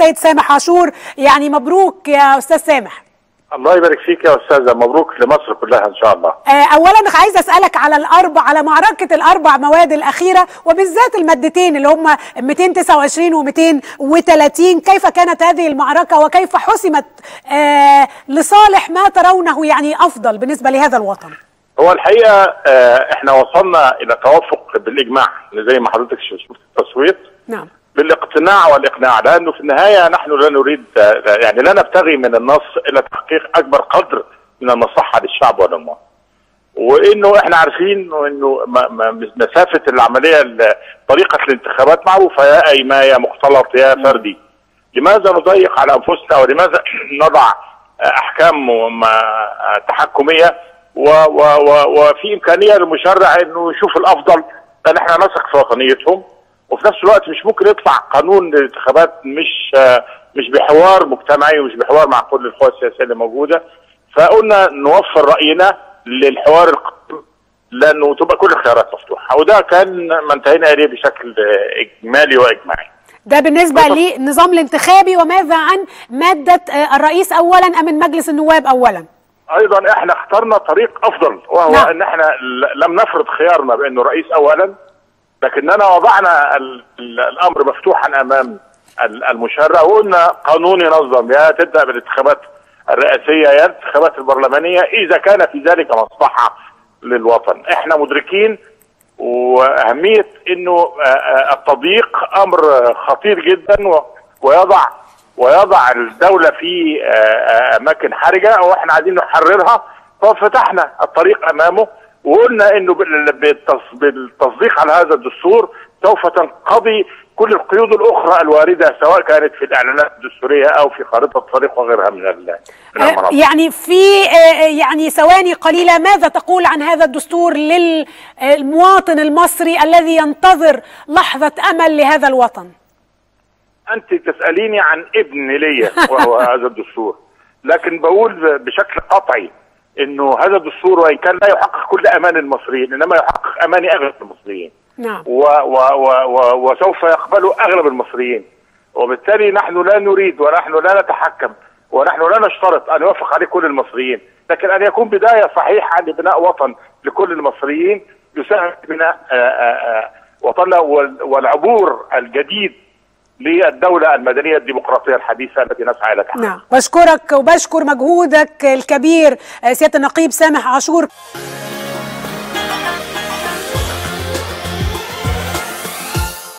السيد سامح عاشور. يعني مبروك يا أستاذ سامح. الله يبارك فيك يا أستاذة. مبروك لمصر كلها إن شاء الله. آه، اولا عايز أسألك على الأربع على معركة الأربع مواد الأخيرة وبالذات المادتين اللي هم 229 و230 كيف كانت هذه المعركة وكيف حسمت آه، لصالح ما ترونه يعني أفضل بالنسبة لهذا الوطن؟ هو الحقيقة آه، إحنا وصلنا إلى توافق بالإجماع زي ما حضرتك شفت التصويت. نعم. بالاقتناع والاقناع. لأنه في النهاية نحن لا نريد يعني لا نبتغي من النص الا تحقيق أكبر قدر من المصلحه للشعب والأمة. وإنه إحنا عارفين إنه مسافة العملية ال- طريقة الانتخابات معروفة يا ايما يا مختلط يا فردي. لماذا نضيق على أنفسنا ولماذا نضع أحكام تحكمية وفي إمكانية للمشرع إنه يشوف الأفضل؟ لأن إحنا نثق في وطنيتهم. وفي نفس الوقت مش ممكن يطلع قانون للانتخابات مش مش بحوار مجتمعي ومش بحوار مع كل القوى السياسية اللي موجودة. فقلنا نوفر رأينا للحوار القادم لأنه تبقى كل الخيارات مفتوحة. وده كان ما انتهينا إليه بشكل إجمالي وإجماعي. ده بالنسبة للنظام الانتخابي وماذا عن مادة آه، الرئيس اولا أم من مجلس النواب اولا؟ أيضا إحنا اخترنا طريق أفضل وهو نعم. إن إحنا لم نفرض خيارنا بأنه الرئيس اولا لكننا وضعنا ال- ال- الأمر مفتوحا أمام ال- المشرع وقلنا قانون ينظم. يا تبدأ بالانتخابات الرئاسية يا الانتخابات البرلمانية. إذا كان في ذلك مصلحة للوطن. إحنا مدركين وأهمية إنه التضييق أمر خطير جدا ويضع ويضع الدولة في أماكن حرجة وإحنا عايزين نحررها. ففتحنا الطريق أمامه. وقلنا إنه بال- بالتص- بالتصديق على هذا الدستور سوف تنقضي كل القيود الأخرى الواردة سواء كانت في الإعلانات الدستورية أو في خارطه الطريق وغيرها من ال- من آه،. يعني في آه، يعني ثواني قليلة ماذا تقول عن هذا الدستور للمواطن المصري الذي ينتظر لحظة أمل لهذا الوطن؟ أنت تسأليني عن ابن ليا وهو هذا الدستور. لكن بقول بشكل قطعي. إنه هذا الدستور وإن كان لا يحقق كل أمان المصريين إنما يحقق اماني أغلب المصريين. نعم. و و و و وسوف يقبله أغلب المصريين. وبالتالي نحن لا نريد ونحن لا نتحكم ونحن لا نشترط أن يوافق عليه كل المصريين. لكن أن يكون بداية صحيحة لبناء وطن لكل المصريين يساهم في بناء وطننا وال- والعبور الجديد للدولة المدنية الديمقراطية الحديثة التي نسعى إلى تحقيقها نعم. بشكرك وبشكر مجهودك الكبير آه، سيادة النقيب سامح عاشور.